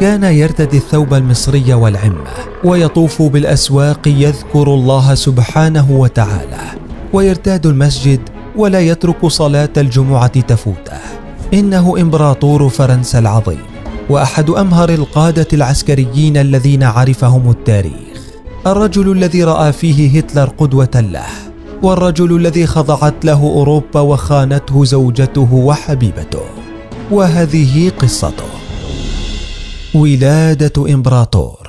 كان يرتدي الثوب المصري والعمة ويطوف بالأسواق يذكر الله سبحانه وتعالى. ويرتاد المسجد ولا يترك صلاة الجمعة تفوته. إنه إمبراطور فرنسا العظيم وأحد أمهر القادة العسكريين الذين عرفهم التاريخ. الرجل الذي رأى فيه هتلر قدوة له والرجل الذي خضعت له أوروبا وخانته زوجته وحبيبته. وهذه قصته. ولادة إمبراطور.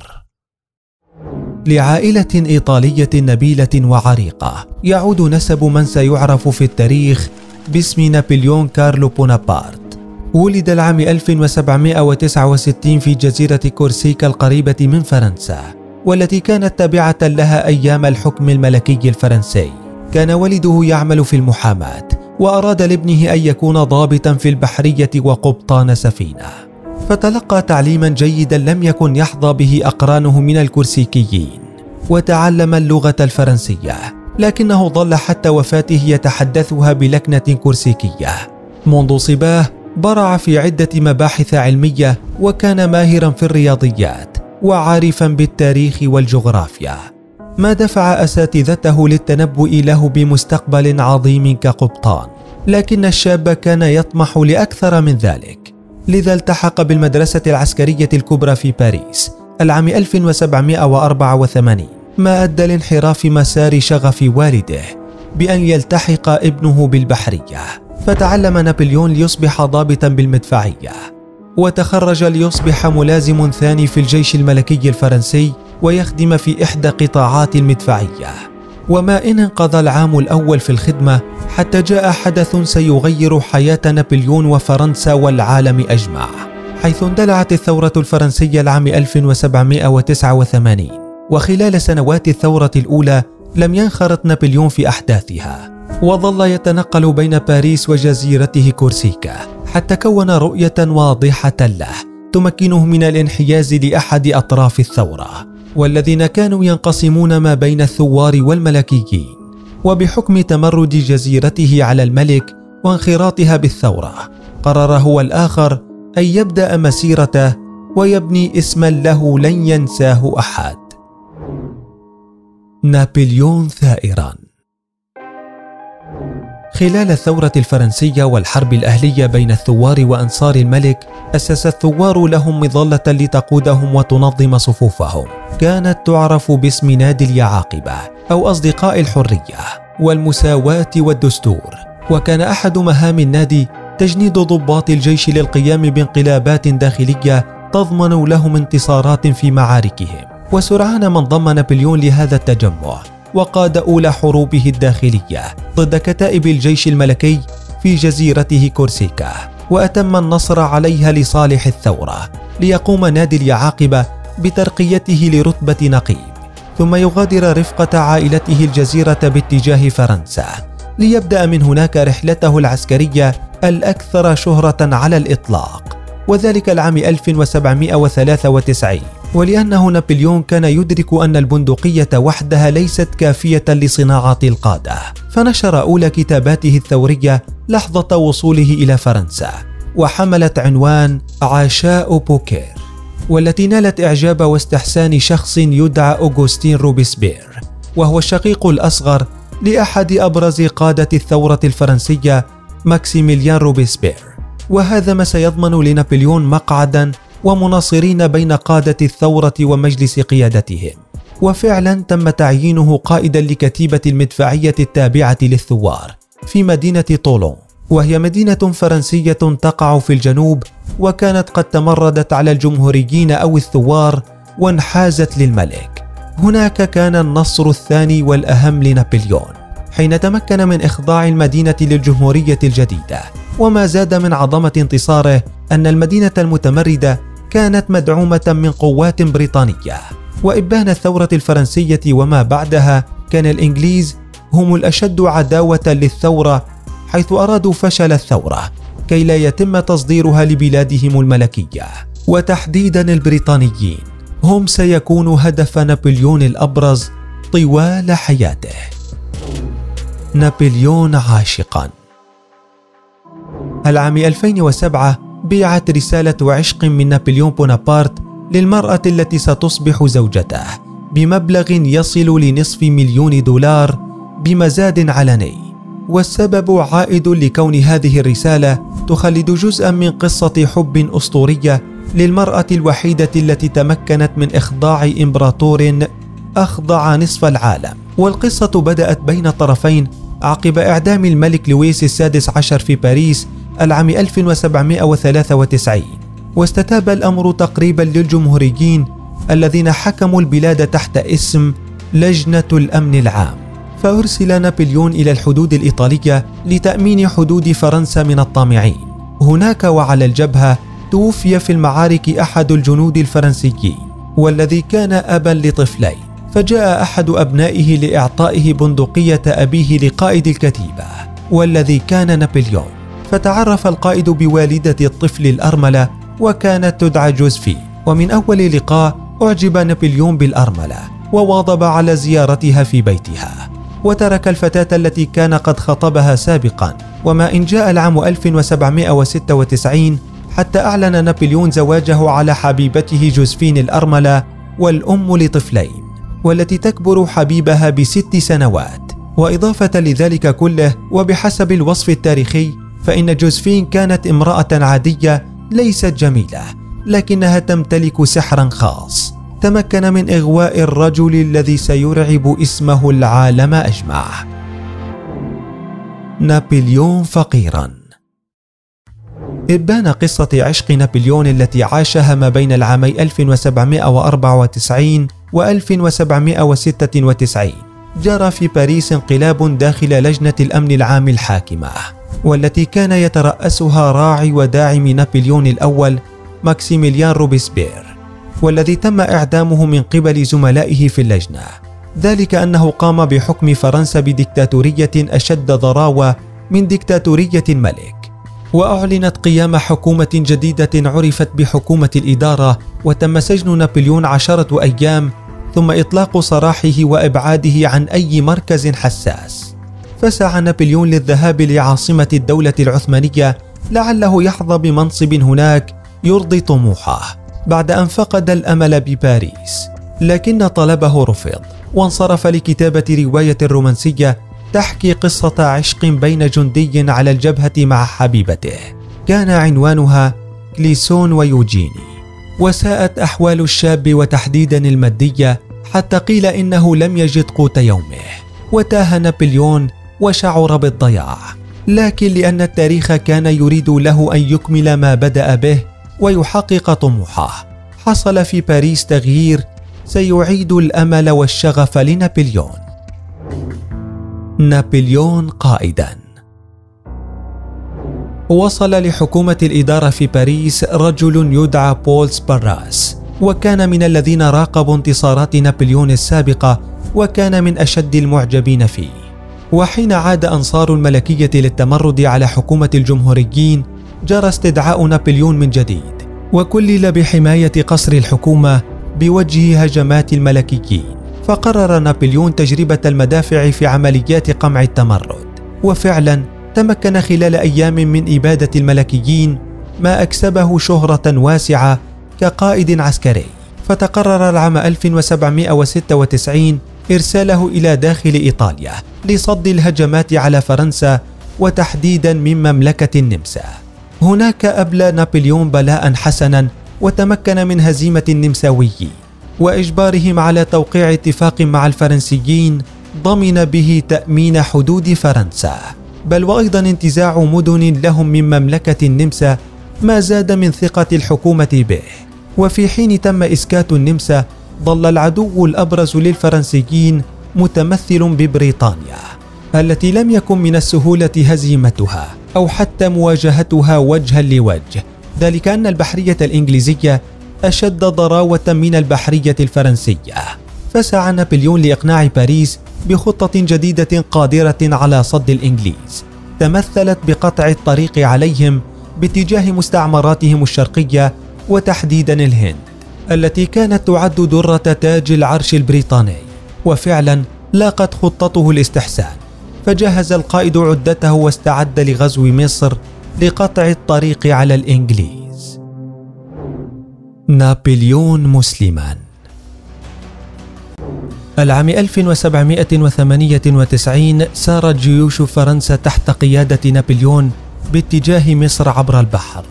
لعائلة إيطالية نبيلة وعريقة يعود نسب من سيعرف في التاريخ باسم نابليون كارلو بونابرت ولد العام 1769 في جزيرة كورسيكا القريبة من فرنسا والتي كانت تابعة لها أيام الحكم الملكي الفرنسي. كان والده يعمل في المحاماة وأراد لابنه أن يكون ضابطا في البحرية وقبطان سفينة. فتلقى تعليما جيدا لم يكن يحظى به أقرانه من الكورسيكيين وتعلم اللغة الفرنسية لكنه ظل حتى وفاته يتحدثها بلكنة كورسيكية منذ صباه برع في عدة مباحث علمية وكان ماهرا في الرياضيات وعارفا بالتاريخ والجغرافيا. ما دفع أساتذته للتنبؤ له بمستقبل عظيم كقبطان لكن الشاب كان يطمح لأكثر من ذلك. لذا التحق بالمدرسة العسكرية الكبرى في باريس العام 1784 ما أدى لانحراف مسار شغف والده بأن يلتحق ابنه بالبحرية. فتعلم نابليون ليصبح ضابطا بالمدفعية وتخرج ليصبح ملازم ثاني في الجيش الملكي الفرنسي ويخدم في إحدى قطاعات المدفعية. وما إن انقضى العام الأول في الخدمة حتى جاء حدث سيغير حياة نابليون وفرنسا والعالم أجمع حيث اندلعت الثورة الفرنسية العام 1789 وخلال سنوات الثورة الأولى لم ينخرط نابليون في أحداثها وظل يتنقل بين باريس وجزيرته كورسيكا حتى كون رؤية واضحة له تمكنه من الانحياز لأحد أطراف الثورة. والذين كانوا ينقسمون ما بين الثوار والملكيين وبحكم تمرد جزيرته على الملك وانخراطها بالثورة قرر هو الآخر أن يبدأ مسيرته ويبني اسما له لن ينساه أحد. نابليون ثائرا خلال الثورة الفرنسية والحرب الأهلية بين الثوار وأنصار الملك أسس الثوار لهم مظلة لتقودهم وتنظم صفوفهم. كانت تعرف باسم نادي اليعاقبة أو أصدقاء الحرية والمساواة والدستور. وكان أحد مهام النادي تجنيد ضباط الجيش للقيام بانقلابات داخلية تضمن لهم انتصارات في معاركهم. وسرعان ما انضم نابليون لهذا التجمع وقاد أولى حروبه الداخلية ضد كتائب الجيش الملكي في جزيرته كورسيكا وأتم النصر عليها لصالح الثورة ليقوم نادي اليعاقبة بترقيته لرتبة نقيب ثم يغادر رفقة عائلته الجزيرة باتجاه فرنسا ليبدأ من هناك رحلته العسكرية الأكثر شهرة على الإطلاق وذلك العام 1793 ولأنه نابليون كان يدرك أن البندقية وحدها ليست كافية لصناعة القادة. فنشر أولى كتاباته الثورية لحظة وصوله إلى فرنسا وحملت عنوان عشاء بوكير والتي نالت إعجاب واستحسان شخص يدعى أوغوستين روبسبير وهو الشقيق الأصغر لأحد أبرز قادة الثورة الفرنسية ماكسيميليان روبسبير. وهذا ما سيضمن لنابليون مقعدا ومناصرين بين قادة الثورة ومجلس قيادتهم. وفعلا تم تعيينه قائدا لكتيبة المدفعية التابعة للثوار في مدينة طولون. وهي مدينة فرنسية تقع في الجنوب وكانت قد تمردت على الجمهوريين أو الثوار وانحازت للملك. هناك كان النصر الثاني والأهم لنابليون حين تمكن من إخضاع المدينة للجمهورية الجديدة. وما زاد من عظمة انتصاره أن المدينة المتمردة كانت مدعومة من قوات بريطانية. وإبان الثورة الفرنسية وما بعدها كان الإنجليز هم الأشد عداوة للثورة حيث أرادوا فشل الثورة كي لا يتم تصديرها لبلادهم الملكية. وتحديدا البريطانيين هم سيكونوا هدف نابليون الأبرز طوال حياته. نابليون عاشقا. العام 2007 بيعت رسالة عشق من نابليون بونابرت للمرأة التي ستصبح زوجته بمبلغ يصل لنصف مليون دولار بمزاد علني. والسبب عائد لكون هذه الرسالة تخلد جزءا من قصة حب أسطورية للمرأة الوحيدة التي تمكنت من إخضاع إمبراطور أخضع نصف العالم. والقصة بدأت بين الطرفين عقب إعدام الملك لويس السادس عشر في باريس العام 1793 واستتاب الأمر تقريبا للجمهوريين الذين حكموا البلاد تحت اسم لجنة الأمن العام. فأرسل نابليون إلى الحدود الإيطالية لتأمين حدود فرنسا من الطامعين. هناك وعلى الجبهة توفي في المعارك أحد الجنود الفرنسيين والذي كان أبا لطفلين. فجاء أحد أبنائه لإعطائه بندقية أبيه لقائد الكتيبة والذي كان نابليون. فتعرف القائد بوالدة الطفل الأرملة وكانت تدعى جوزفين ومن أول لقاء أعجب نابليون بالأرملة وواظب على زيارتها في بيتها. وترك الفتاة التي كان قد خطبها سابقا. وما إن جاء العام 1796 حتى أعلن نابليون زواجه على حبيبته جوزفين الأرملة والأم لطفلين والتي تكبر حبيبها بست سنوات. وإضافة لذلك كله وبحسب الوصف التاريخي فإن جوزفين كانت امرأة عادية ليست جميلة لكنها تمتلك سحرا خاص. تمكن من إغواء الرجل الذي سيرعب اسمه العالم أجمع. نابليون فقيرا. إبان قصة عشق نابليون التي عاشها ما بين العامي 1794 و 1796 جرى في باريس انقلاب داخل لجنة الأمن العام الحاكمة. والتي كان يترأسها راعي وداعم نابليون الأول ماكسيميليان روبسبير والذي تم إعدامه من قبل زملائه في اللجنة. ذلك أنه قام بحكم فرنسا بديكتاتورية أشد ضراوة من ديكتاتورية الملك. وأعلنت قيام حكومة جديدة عرفت بحكومة الإدارة وتم سجن نابليون عشرة أيام ثم إطلاق سراحه وإبعاده عن أي مركز حساس. فسعى نابليون للذهاب لعاصمة الدولة العثمانية لعله يحظى بمنصب هناك يرضي طموحه بعد أن فقد الأمل بباريس لكن طلبه رفض وانصرف لكتابة رواية رومانسية تحكي قصة عشق بين جندي على الجبهة مع حبيبته. كان عنوانها كليسون ويوجيني. وساءت أحوال الشاب وتحديدا المادية حتى قيل إنه لم يجد قوت يومه. وتاه نابليون وشعر بالضياع. لكن لأن التاريخ كان يريد له أن يكمل ما بدأ به ويحقق طموحه حصل في باريس تغيير سيعيد الأمل والشغف لنابليون. نابليون قائدا. وصل لحكومة الإدارة في باريس رجل يدعى بول سباراس وكان من الذين راقبوا انتصارات نابليون السابقة وكان من أشد المعجبين فيه. وحين عاد أنصار الملكية للتمرد على حكومة الجمهوريين جرى استدعاء نابليون من جديد وكلل بحماية قصر الحكومة بوجه هجمات الملكيين فقرر نابليون تجربة المدافع في عمليات قمع التمرد. وفعلا تمكن خلال أيام من إبادة الملكيين ما أكسبه شهرة واسعة كقائد عسكري. فتقرر العام 1796 إرساله إلى داخل إيطاليا لصد الهجمات على فرنسا وتحديدا من مملكة النمسا. هناك أبلى نابليون بلاء حسنا وتمكن من هزيمة النمساويين وإجبارهم على توقيع اتفاق مع الفرنسيين ضمن به تأمين حدود فرنسا. بل وأيضا انتزاع مدن لهم من مملكة النمسا ما زاد من ثقة الحكومة به. وفي حين تم إسكات النمسا ظل العدو الأبرز للفرنسيين متمثل ببريطانيا التي لم يكن من السهولة هزيمتها أو حتى مواجهتها وجها لوجه. ذلك أن البحرية الإنجليزية أشد ضراوة من البحرية الفرنسية. فسعى نابليون لإقناع باريس بخطة جديدة قادرة على صد الإنجليز. تمثلت بقطع الطريق عليهم باتجاه مستعمراتهم الشرقية وتحديدا الهند. التي كانت تعد درة تاج العرش البريطاني وفعلا لاقت خطته الاستحسان. فجهز القائد عدته واستعد لغزو مصر لقطع الطريق على الإنجليز. نابليون مسلما العام 1798 سارت جيوش فرنسا تحت قيادة نابليون باتجاه مصر عبر البحر.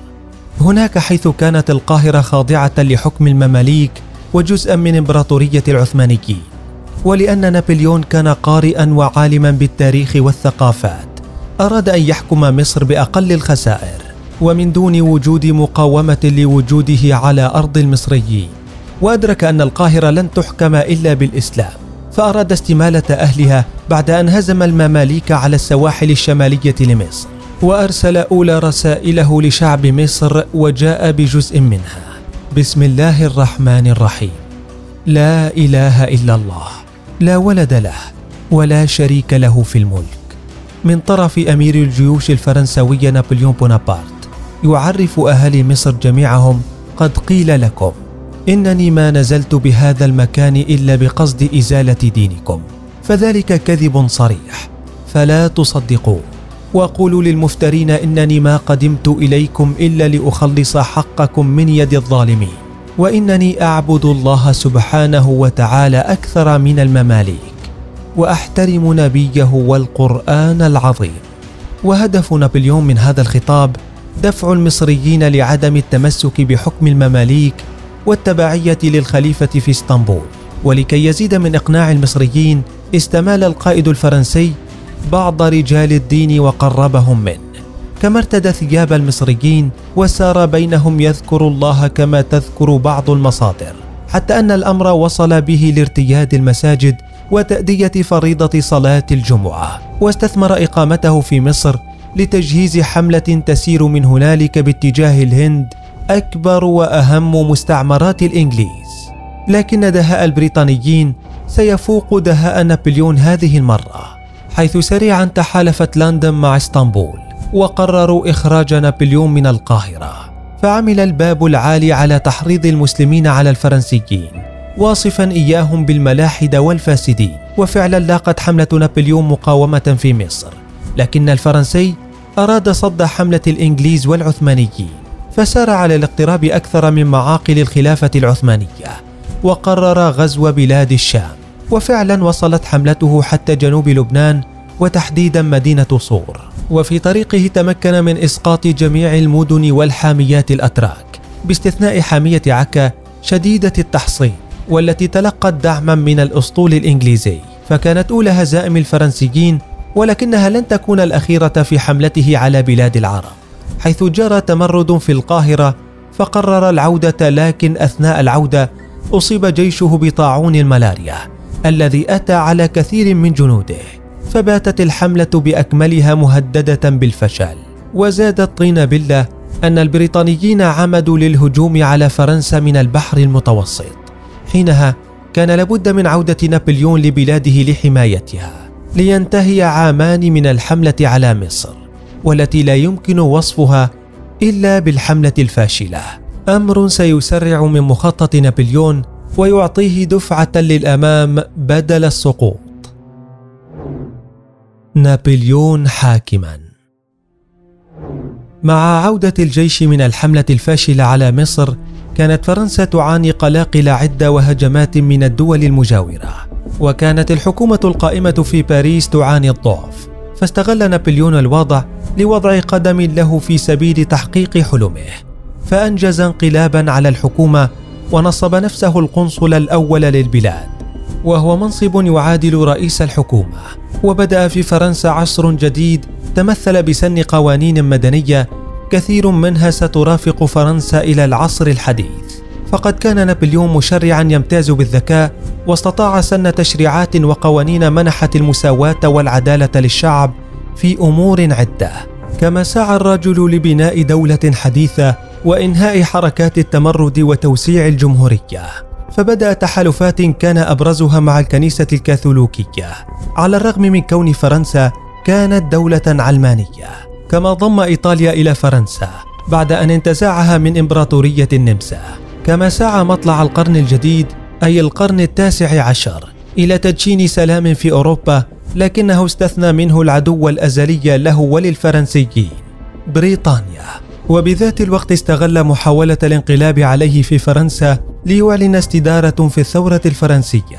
هناك حيث كانت القاهرة خاضعة لحكم المماليك وجزءا من إمبراطورية العثمانيين ولأن نابليون كان قارئا وعالما بالتاريخ والثقافات. أراد أن يحكم مصر بأقل الخسائر ومن دون وجود مقاومة لوجوده على أرض المصريين. وأدرك أن القاهرة لن تحكم إلا بالإسلام فأراد استمالة أهلها بعد أن هزم المماليك على السواحل الشمالية لمصر. وأرسل أولى رسائله لشعب مصر وجاء بجزء منها. بسم الله الرحمن الرحيم. لا إله إلا الله. لا ولد له ولا شريك له في الملك. من طرف أمير الجيوش الفرنسويه نابليون بونابرت يعرف أهالي مصر جميعهم قد قيل لكم إنني ما نزلت بهذا المكان إلا بقصد إزالة دينكم فذلك كذب صريح فلا تصدقوه. وقولوا للمفترين إنني ما قدمت إليكم إلا لأخلص حقكم من يد الظالمين وإنني أعبد الله سبحانه وتعالى أكثر من المماليك وأحترم نبيه والقرآن العظيم. وهدف نابليون من هذا الخطاب دفع المصريين لعدم التمسك بحكم المماليك والتبعية للخليفة في إسطنبول. ولكي يزيد من إقناع المصريين استمال القائد الفرنسي بعض رجال الدين وقربهم منه كما ارتدى ثياب المصريين وسار بينهم يذكر الله كما تذكر بعض المصادر حتى أن الأمر وصل به لارتياد المساجد وتأدية فريضة صلاة الجمعة، واستثمر إقامته في مصر لتجهيز حملة تسير من هنالك باتجاه الهند أكبر وأهم مستعمرات الإنجليز. لكن دهاء البريطانيين سيفوق دهاء نابليون هذه المرة، حيث سريعا تحالفت لندن مع إسطنبول، وقرروا إخراج نابليون من القاهرة. فعمل الباب العالي على تحريض المسلمين على الفرنسيين واصفا إياهم بالملاحدة والفاسدين. وفعلا لاقت حملة نابليون مقاومة في مصر. لكن الفرنسي أراد صد حملة الإنجليز والعثمانيين فسار على الاقتراب أكثر من معاقل الخلافة العثمانية وقرر غزو بلاد الشام. وفعلا وصلت حملته حتى جنوب لبنان وتحديدا مدينة صور وفي طريقه تمكن من إسقاط جميع المدن والحاميات الأتراك باستثناء حامية عكا شديدة التحصين والتي تلقت دعما من الأسطول الإنجليزي. فكانت أولى هزائم الفرنسيين ولكنها لن تكون الأخيرة في حملته على بلاد العرب. حيث جرى تمرد في القاهرة فقرر العودة لكن أثناء العودة أصيب جيشه بطاعون الملاريا. الذي أتى على كثير من جنوده فباتت الحملة بأكملها مهددة بالفشل. وزادت طين بلة أن البريطانيين عمدوا للهجوم على فرنسا من البحر المتوسط. حينها كان لابد من عودة نابليون لبلاده لحمايتها لينتهي عامان من الحملة على مصر والتي لا يمكن وصفها إلا بالحملة الفاشلة. أمر سيسرع من مخطط نابليون ويعطيه دفعة للأمام بدل السقوط. نابليون حاكما. مع عودة الجيش من الحملة الفاشلة على مصر كانت فرنسا تعاني قلاقل عدة وهجمات من الدول المجاورة. وكانت الحكومة القائمة في باريس تعاني الضعف. فاستغل نابليون الوضع لوضع قدم له في سبيل تحقيق حلمه. فأنجز انقلابا على الحكومة ونصب نفسه القنصل الأول للبلاد وهو منصب يعادل رئيس الحكومة. وبدأ في فرنسا عصر جديد تمثل بسن قوانين مدنية كثير منها سترافق فرنسا إلى العصر الحديث. فقد كان نابليون مشرعا يمتاز بالذكاء واستطاع سن تشريعات وقوانين منحت المساواة والعدالة للشعب في أمور عدة. كما سعى الرجل لبناء دولة حديثة وإنهاء حركات التمرد وتوسيع الجمهورية فبدأ تحالفات كان أبرزها مع الكنيسة الكاثوليكيه على الرغم من كون فرنسا كانت دولة علمانية. كما ضم إيطاليا إلى فرنسا بعد أن انتزعها من إمبراطورية النمسا. كما سعى مطلع القرن الجديد أي القرن التاسع عشر إلى تدشين سلام في أوروبا لكنه استثنى منه العدو الأزلي له وللفرنسيين بريطانيا. وبذات الوقت استغل محاولة الانقلاب عليه في فرنسا ليعلن استدارة في الثورة الفرنسية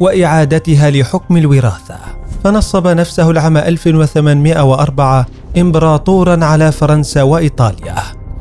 وإعادتها لحكم الوراثة. فنصب نفسه العام 1804 إمبراطورا على فرنسا وإيطاليا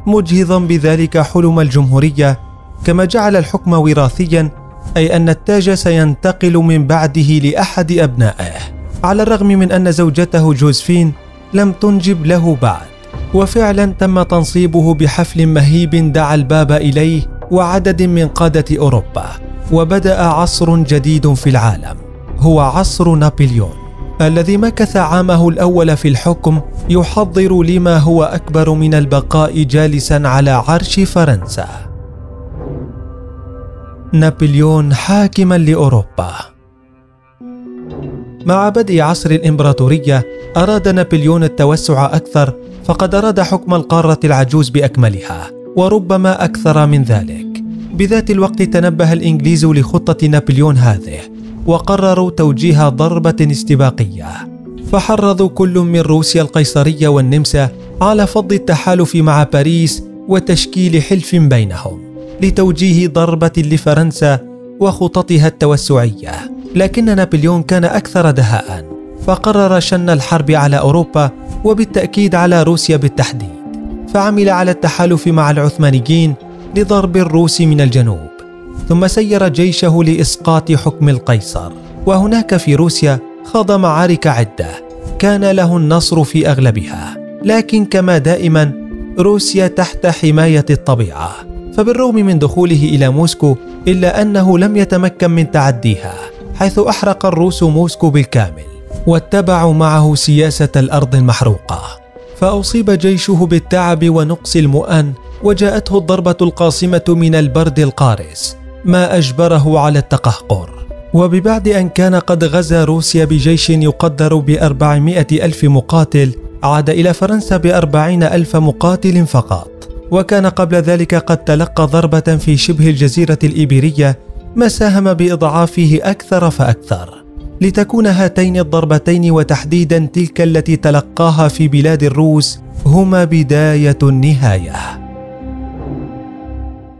مجهضا بذلك حلم الجمهورية كما جعل الحكم وراثيا أي أن التاج سينتقل من بعده لأحد أبنائه على الرغم من أن زوجته جوزفين لم تنجب له بعد. وفعلا تم تنصيبه بحفل مهيب دعا الباب إليه وعدد من قادة أوروبا وبدأ عصر جديد في العالم. هو عصر نابليون الذي مكث عامه الأول في الحكم يحضر لما هو أكبر من البقاء جالسا على عرش فرنسا. نابليون حاكما لأوروبا. مع بدء عصر الامبراطوريه أراد نابليون التوسع أكثر فقد أراد حكم القارة العجوز بأكملها وربما أكثر من ذلك. بذات الوقت تنبه الإنجليز لخطة نابليون هذه وقرروا توجيه ضربة استباقية. فحرضوا كل من روسيا القيصرية والنمسا على فض التحالف مع باريس وتشكيل حلف بينهم لتوجيه ضربة لفرنسا وخططها التوسعية. لكن نابليون كان أكثر دهاء فقرر شن الحرب على أوروبا وبالتأكيد على روسيا بالتحديد فعمل على التحالف مع العثمانيين لضرب الروس من الجنوب ثم سير جيشه لإسقاط حكم القيصر وهناك في روسيا خاض معارك عدة كان له النصر في أغلبها لكن كما دائما روسيا تحت حماية الطبيعة فبالرغم من دخوله إلى موسكو إلا أنه لم يتمكن من تعديها. حيث أحرق الروس موسكو بالكامل واتبعوا معه سياسة الأرض المحروقة. فأصيب جيشه بالتعب ونقص المؤن وجاءته الضربة القاصمة من البرد القارس ما أجبره على التقهقر. وببعد أن كان قد غزا روسيا بجيش يقدر بأربعمائة ألف مقاتل عاد إلى فرنسا بأربعين ألف مقاتل فقط. وكان قبل ذلك قد تلقى ضربة في شبه الجزيرة الإيبيرية ما ساهم بإضعافه أكثر فأكثر. لتكون هاتين الضربتين وتحديدا تلك التي تلقاها في بلاد الروس هما بداية النهاية.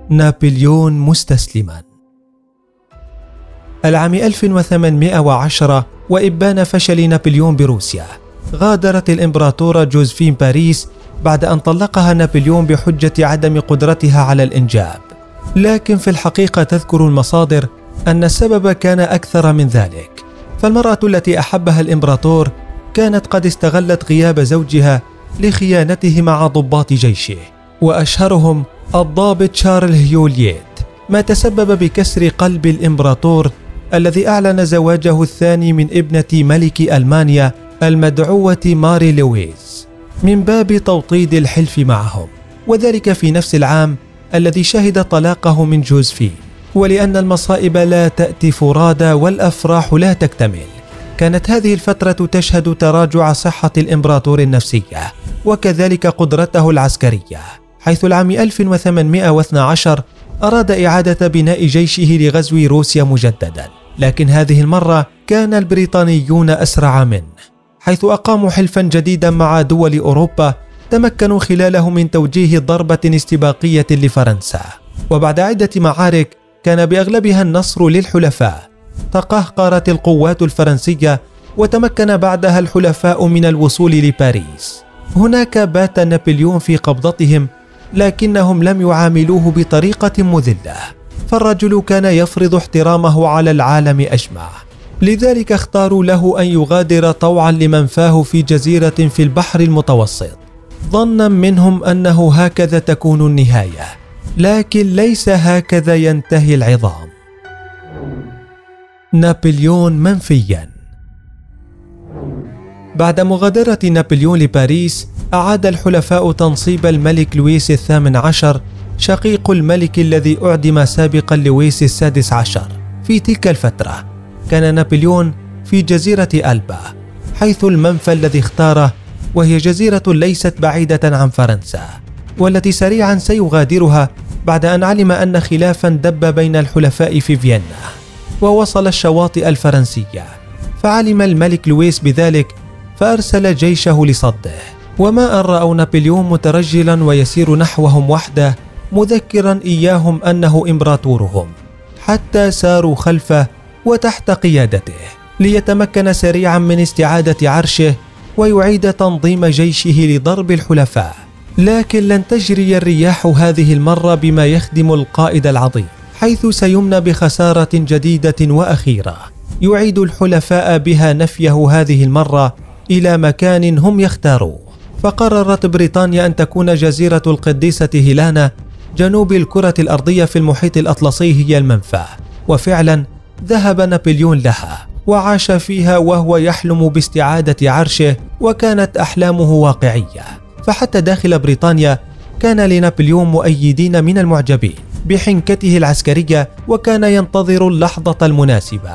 نابليون مستسلما. العام 1810 وإبان فشل نابليون بروسيا. غادرت الإمبراطورة جوزفين باريس بعد أن طلقها نابليون بحجة عدم قدرتها على الإنجاب. لكن في الحقيقة تذكر المصادر أن السبب كان أكثر من ذلك. فالمرأة التي أحبها الإمبراطور كانت قد استغلت غياب زوجها لخيانته مع ضباط جيشه وأشهرهم الضابط شارل هيولييت ما تسبب بكسر قلب الإمبراطور الذي أعلن زواجه الثاني من ابنة ملك ألمانيا المدعوة ماري لويز من باب توطيد الحلف معهم. وذلك في نفس العام الذي شهد طلاقه من جوزفين ولأن المصائب لا تأتي فرادى والأفراح لا تكتمل. كانت هذه الفترة تشهد تراجع صحة الإمبراطور النفسية وكذلك قدرته العسكرية حيث العام 1812 أراد إعادة بناء جيشه لغزو روسيا مجددا. لكن هذه المرة كان البريطانيون أسرع منه حيث أقاموا حلفا جديدا مع دول أوروبا تمكنوا خلاله من توجيه ضربة استباقية لفرنسا. وبعد عدة معارك كان بأغلبها النصر للحلفاء. تقهقرت القوات الفرنسية وتمكن بعدها الحلفاء من الوصول لباريس. هناك بات نابليون في قبضتهم لكنهم لم يعاملوه بطريقة مذلة. فالرجل كان يفرض احترامه على العالم أجمع. لذلك اختاروا له أن يغادر طوعا لمنفاه في جزيرة في البحر المتوسط. ظنا منهم أنه هكذا تكون النهاية لكن ليس هكذا ينتهي العظام. نابليون منفيا. بعد مغادرة نابليون لباريس أعاد الحلفاء تنصيب الملك لويس الثامن عشر شقيق الملك الذي أعدم سابقا لويس السادس عشر. في تلك الفترة كان نابليون في جزيرة ألبا حيث المنفى الذي اختاره وهي جزيرة ليست بعيدة عن فرنسا والتي سريعا سيغادرها بعد أن علم أن خلافا دب بين الحلفاء في فيينا ووصل الشواطئ الفرنسية. فعلم الملك لويس بذلك فأرسل جيشه لصده. وما أن رأوا نابليون مترجلا ويسير نحوهم وحده مذكرا إياهم أنه إمبراطورهم حتى ساروا خلفه وتحت قيادته ليتمكن سريعا من استعادة عرشه ويعيد تنظيم جيشه لضرب الحلفاء. لكن لن تجري الرياح هذه المرة بما يخدم القائد العظيم حيث سيمنى بخسارة جديدة وأخيرة. يعيد الحلفاء بها نفيه هذه المرة إلى مكان هم يختاروه. فقررت بريطانيا أن تكون جزيرة القديسة هيلانا جنوب الكرة الأرضية في المحيط الأطلسي هي المنفى. وفعلا ذهب نابليون لها. وعاش فيها وهو يحلم باستعادة عرشه وكانت أحلامه واقعية. فحتى داخل بريطانيا كان لنابليون مؤيدين من المعجبين بحنكته العسكرية وكان ينتظر اللحظة المناسبة.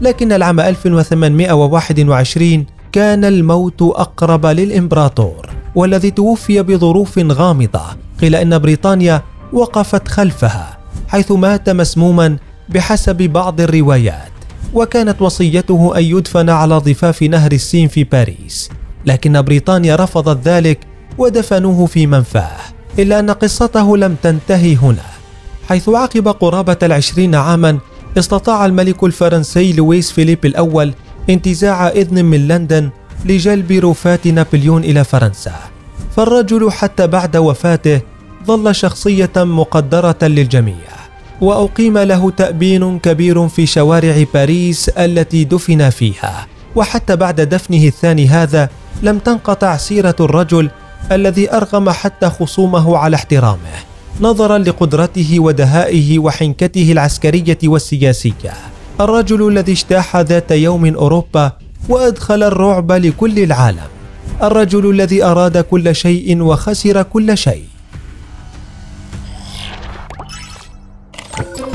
لكن العام 1821 كان الموت أقرب للإمبراطور والذي توفي بظروف غامضة قيل إن بريطانيا وقفت خلفها حيث مات مسموما بحسب بعض الروايات. وكانت وصيته أن يدفن على ضفاف نهر السين في باريس لكن بريطانيا رفضت ذلك ودفنوه في منفاه إلا أن قصته لم تنتهي هنا حيث عقب قرابة العشرين عاما استطاع الملك الفرنسي لويس فيليب الأول انتزاع إذن من لندن لجلب رفات نابليون إلى فرنسا فالرجل حتى بعد وفاته ظل شخصية مقدرة للجميع. وأقيم له تأبين كبير في شوارع باريس التي دفن فيها. وحتى بعد دفنه الثاني هذا لم تنقطع سيرة الرجل الذي أرغم حتى خصومه على احترامه نظرا لقدرته ودهائه وحنكته العسكرية والسياسية. الرجل الذي اجتاح ذات يوم أوروبا وأدخل الرعب لكل العالم. الرجل الذي أراد كل شيء وخسر كل شيء. Thank you.